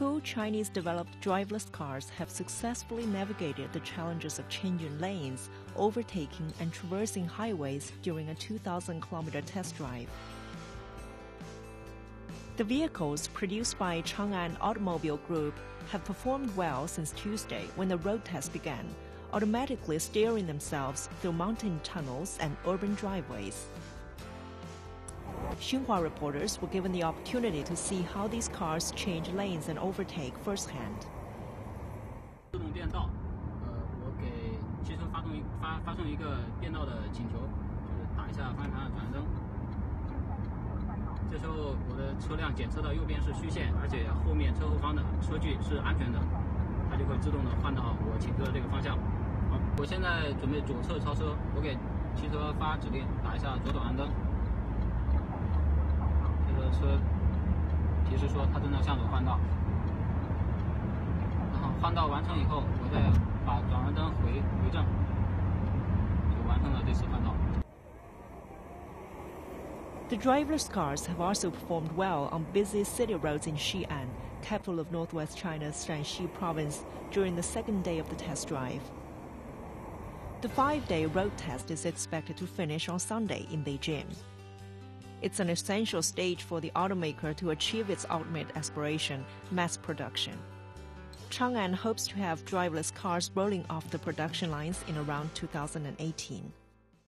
two Chinese developed driverless cars have successfully navigated the challenges of changing lanes, overtaking, and traversing highways during a 2,000 kilometer test drive. The vehicles produced by Chang'an Automobile Group have performed well since Tuesday when the road test began, automatically steering themselves through mountain tunnels and urban driveways. Xinhua reporters were given the opportunity to see how these cars change lanes and overtake firsthand. 自动变道，呃，我给汽车发送一发发送一个变道的请求，就是打一下方向盘的转向灯。这时候我的车辆检测到右边是虚线，而且后面车后方的车距是安全的，它就会自动的换到我请求的这个方向。好，我现在准备左侧超车，我给汽车发指令，打一下左转向灯。车提示说它正在向左换道。然后换道完成以后，我再把转弯灯回回正，就完成了这次换道。The driverless cars have also performed well on busy city roads in Xi'an, capital of northwest China's Shaanxi province, during the second day of the test drive. The five day road test is expected to finish on Sunday in Beijing. It's an essential stage for the automaker to achieve its ultimate aspiration, mass production. Chang'an hopes to have driverless cars rolling off the production lines in around 2018.